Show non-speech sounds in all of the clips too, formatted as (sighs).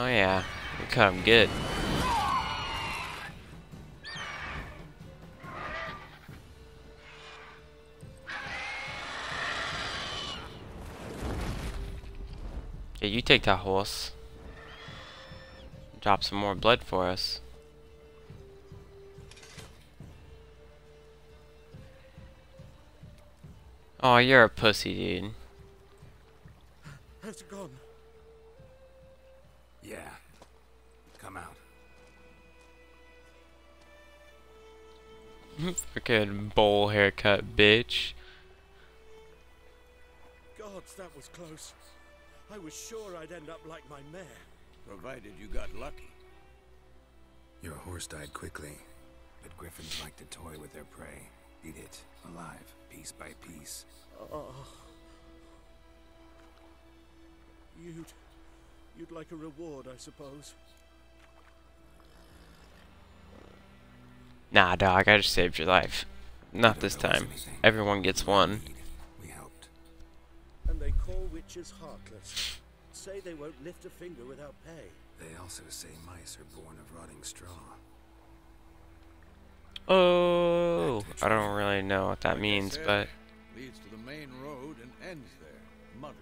Oh yeah, cut him good. Yeah, you take that horse. Drop some more blood for us. Oh, you're a pussy, dude. Has gone? Yeah. Come out. (laughs) Freaking bowl haircut, bitch. Gods, that was close. I was sure I'd end up like my mare. Provided you got lucky. Your horse died quickly, but griffins like to toy with their prey. Eat it, alive, piece by piece. Oh. You'd... You'd like a reward, I suppose. Nah, dog, I just saved your life. Not this time. Everyone gets one. We helped. And they call witchers heartless. Say they won't lift a finger without pay. They also say mice are born of rotting straw. Oh, I don't really know what that means, but leads to the main road and ends there, muddled.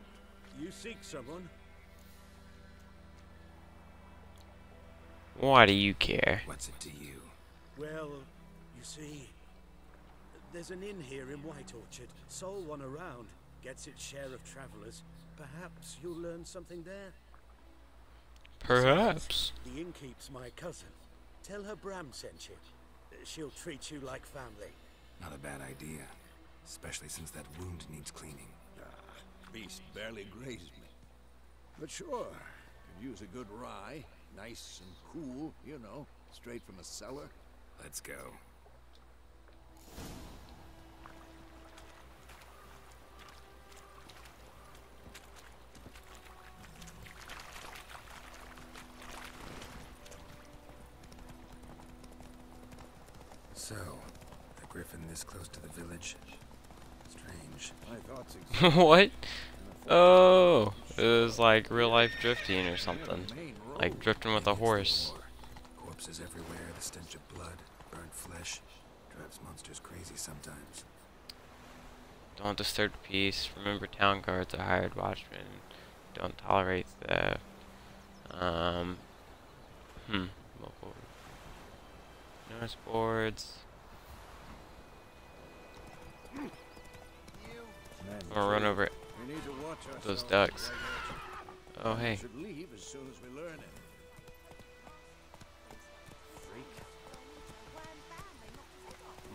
You seek someone? Why do you care? What's it to you? Well, you see, there's an inn here in White Orchard. Sole one around. Gets its share of travelers. Perhaps you'll learn something there. Perhaps. The innkeep's my cousin. Tell her Bram sent you. She'll treat you like family. Not a bad idea. Especially since that wound needs cleaning. Ah, beast barely grazed me. But sure, could use a good rye. Nice and cool, you know, straight from a cellar. Let's go. So, a griffin this close to the village? Strange. My thoughts (laughs) exactly. what? Oh, it was like real life drifting or something. Like drifting with a horse. Corpses everywhere, the stench of blood, burnt flesh. Drives monsters crazy sometimes. Don't disturb peace. Remember, town guards are hired watchmen. Don't tolerate theft. Um. Hmm. Local. Notice boards. Or run over it. We need to watch those ducks. Right Oh, hey. We should leave as soon as we learn it.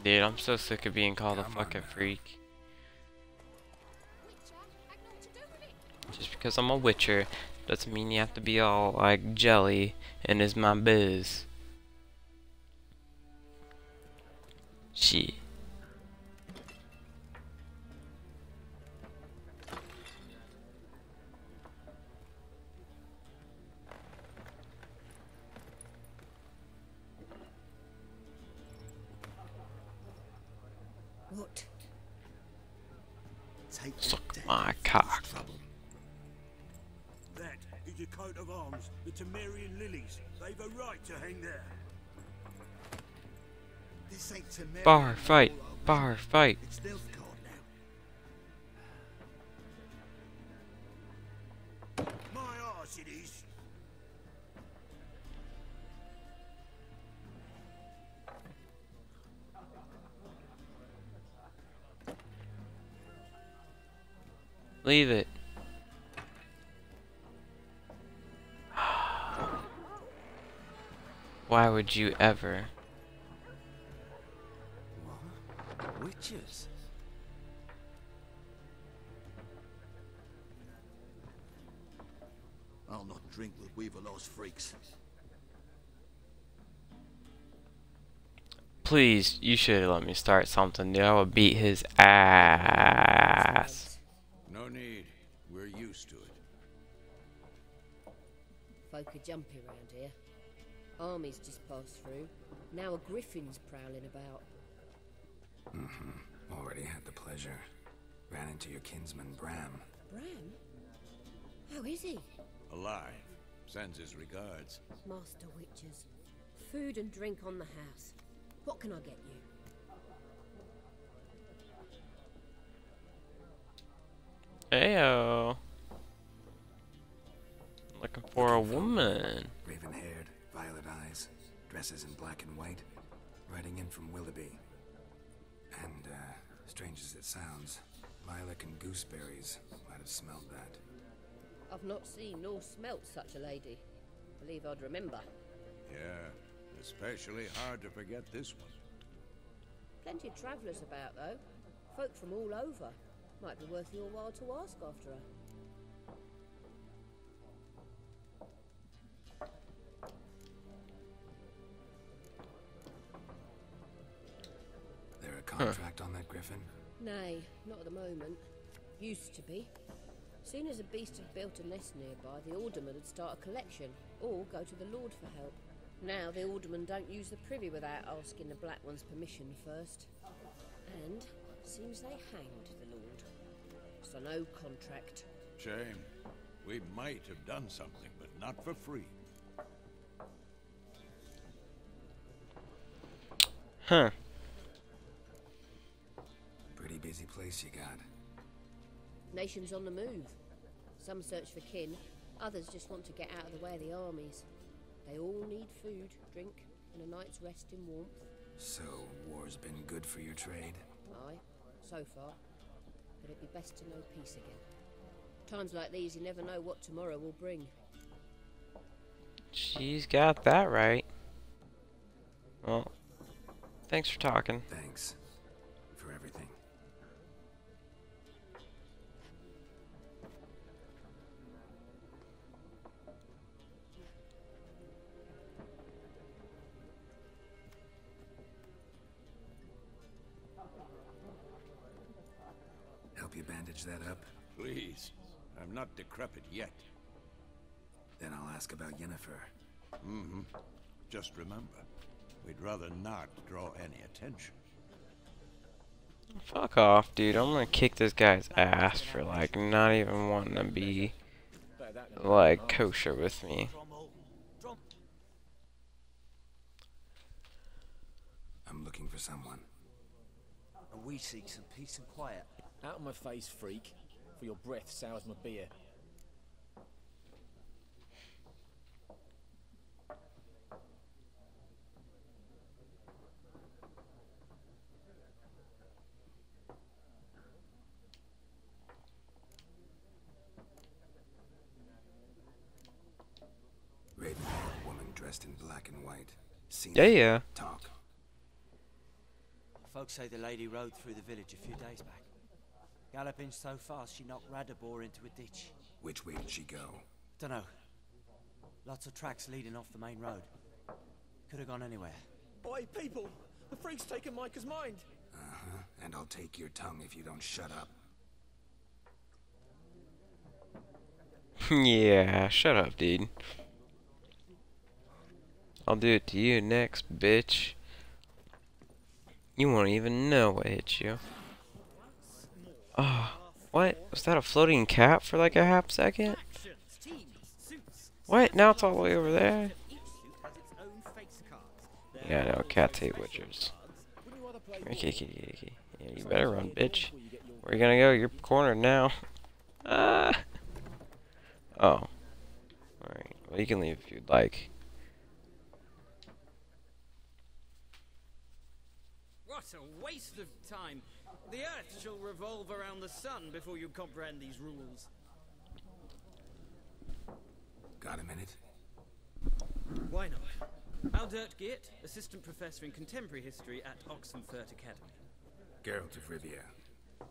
Dude, I'm so sick of being called a Come on fucking now. freak. Just because I'm a witcher doesn't mean you have to be all like jelly and is my biz. Shit. Suck my cock. That is your coat of arms, the Temerian lilies. They've a right to hang there. This ain't Temerian. Bar fight. Bar fight. Leave it. (sighs) Why would you ever? Witches? I'll not drink with Weaverlaw's freaks. Please, you should have let me start something, dude. I would beat his ass. Folk are jumpy round here. Armies just passed through. Now a griffin's prowling about. Mm-hmm. Already had the pleasure. Ran into your kinsman, Bram. Bram? How is he? Alive. Sends his regards. Master Witcher. Food and drink on the house. What can I get you? Ayo. Looking for a woman. Raven haired, violet eyes, dresses in black and white, riding in from Willoughby. And, uh, strange as it sounds, lilac and gooseberries might have smelled that. I've not seen nor smelt such a lady. Believe I'd remember. Yeah, especially hard to forget this one. Plenty of travellers about, though. Folk from all over. Might be worth your while to ask after her. Nay, not at the moment. Used to be. Soon as a beast had built a nest nearby, the alderman would start a collection, or go to the lord for help. Now the aldermen don't use the privy without asking the black one's permission first. And seems they hanged the lord. So no contract. Shame. We might have done something, but not for free. Huh. Pretty busy place you got. Nations on the move. Some search for kin, others just want to get out of the way of the armies. They all need food, drink, and a night's rest in warmth. So, war's been good for your trade? Aye, so far. But it'd be best to know peace again. Times like these, you never know what tomorrow will bring. She's got that right. Well, thanks for talking. Thanks. Help you bandage that up? Please. I'm not decrepit yet. Then I'll ask about Yennefer. Mm-hmm. Just remember, we'd rather not draw any attention. Fuck off, dude. I'm gonna kick this guy's ass for like not even wanting to be like kosher with me. I'm looking for someone. And we seek some peace and quiet. Out of my face, freak. For your breath sours my beer. Raven-haired woman dressed in black and white. Yeah, yeah. Talk. Folks say the lady rode through the village a few days back. Galloping so fast she knocked Radabor into a ditch. Which way did she go? Dunno. Lots of tracks leading off the main road. Could have gone anywhere. Boy, people! The freak's taken Micah's mind! Uh-huh. And I'll take your tongue if you don't shut up. (laughs) yeah, shut up, dude. I'll do it to you next, bitch. You won't even know what hit you. Oh, what? Was that a floating cat for like a half second? What? Now it's all the way over there? Yeah, no, cats hate witchers. Come here. Yeah, you better run, bitch. Where you gonna go? You're cornered now. Ah. Oh. Alright. Well, you can leave if you'd like. What a waste of time. The Earth shall revolve around the sun before you comprehend these rules. Got a minute? Why not? Aldert Geert, Assistant Professor in Contemporary History at Oxenfurt Academy. Geralt of Rivia.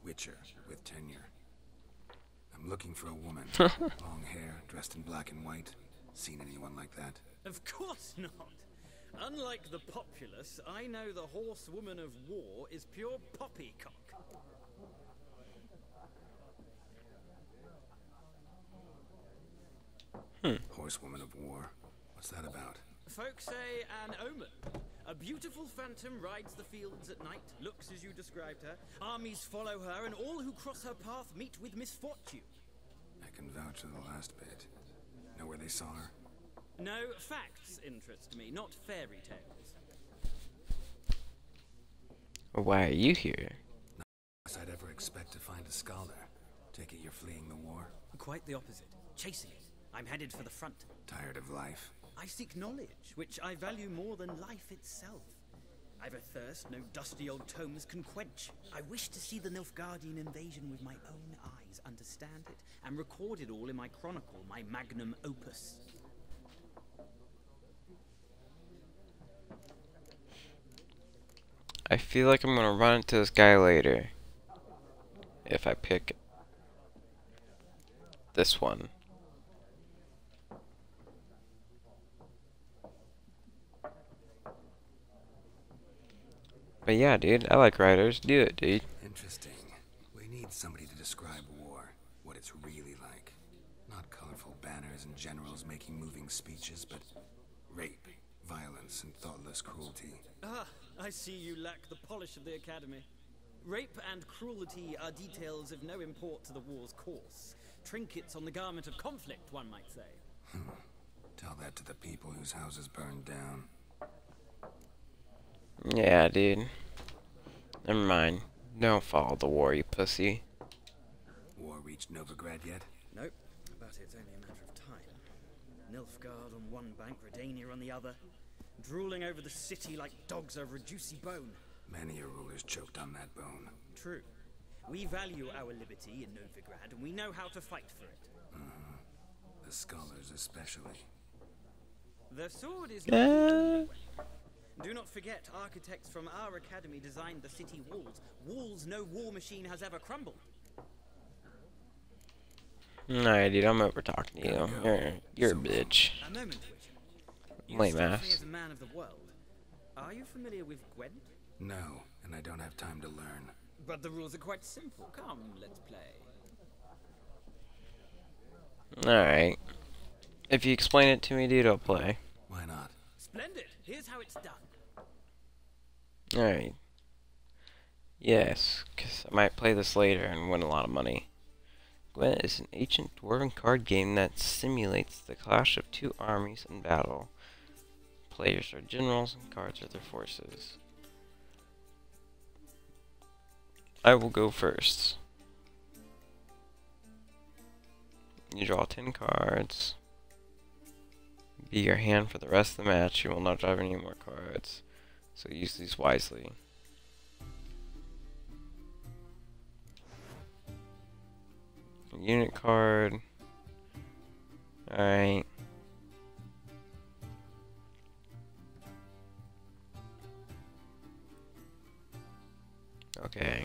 Witcher, with tenure. I'm looking for a woman. (laughs) Long hair, dressed in black and white. Seen anyone like that? Of course not. Unlike the populace, I know the horsewoman of war is pure poppycock. Hmm. Horsewoman of war. What's that about? Folks say an omen. A beautiful phantom rides the fields at night, looks as you described her. Armies follow her, and all who cross her path meet with misfortune. I can vouch for the last bit. Know where they saw her? No, facts interest me, not fairy tales. Why are you here? Guess I'd ever expect to find a scholar. Take it you're fleeing the war? Quite the opposite. Chasing it. I'm headed for the front. Tired of life? I seek knowledge, which I value more than life itself. I've a thirst no dusty old tomes can quench. I wish to see the Nilfgaardian invasion with my own eyes, understand it, and record it all in my chronicle, my magnum opus. I feel like I'm gonna run into this guy later. If I pick this one. But yeah, dude, I like writers. Do it, dude. Interesting. We need somebody to describe war, what it's really like. Not colorful banners and generals making moving speeches, but rape, violence, and thoughtless cruelty. Ah, I see you lack the polish of the Academy. Rape and cruelty are details of no import to the war's course. Trinkets on the garment of conflict, one might say. (laughs) Tell that to the people whose houses burned down. Yeah, dude. Never mind. Don't follow the war, you pussy. War reached Novigrad yet? Nope, but it's only a matter of time. Nilfgaard on one bank, Redania on the other, drooling over the city like dogs over a juicy bone. Many a ruler's choked on that bone. True. We value our liberty in Novigrad, and we know how to fight for it. The scholars especially. The sword is not Uh. Do not forget, architects from our academy designed the city walls. Walls no war machine has ever crumbled. Alright, dude, I'm over talking to you. You're, you're a bitch. A moment, Witcher. You Lame ass. as man of the world. Are you familiar with Gwent? No, and I don't have time to learn. But the rules are quite simple. Come, let's play. Alright. If you explain it to me, dude, I'll play. Why not? Splendid. Here's how it's done. Alright. Yes, because I might play this later and win a lot of money. Gwent is an ancient dwarven card game that simulates the clash of two armies in battle. Players are generals and cards are their forces. I will go first. You draw 10 cards. Be your hand for the rest of the match. You will not draw any more cards. So use these wisely. Unit card. Alright. Okay.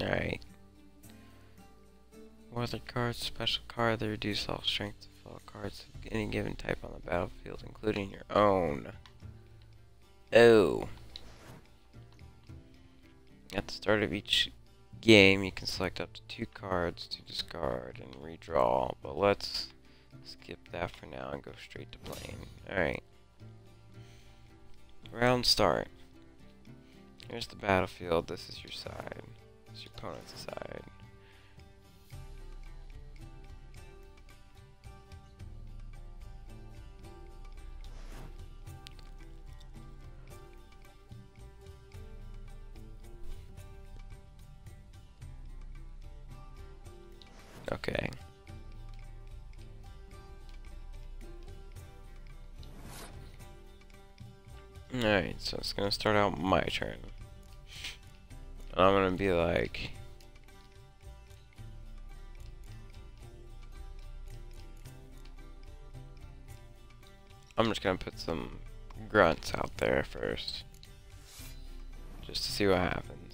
Alright. Weather cards, special card, they reduce all strength of all cards of any given type on the battlefield, including your own. Oh. At the start of each game, you can select up to two cards to discard and redraw, but let's skip that for now and go straight to playing. Alright. Round start. Here's the battlefield, this is your side. Your opponent's side. Okay. Alright, so it's gonna start out my turn. I'm gonna be like... I'm just gonna put some grunts out there first. Just to see what happens.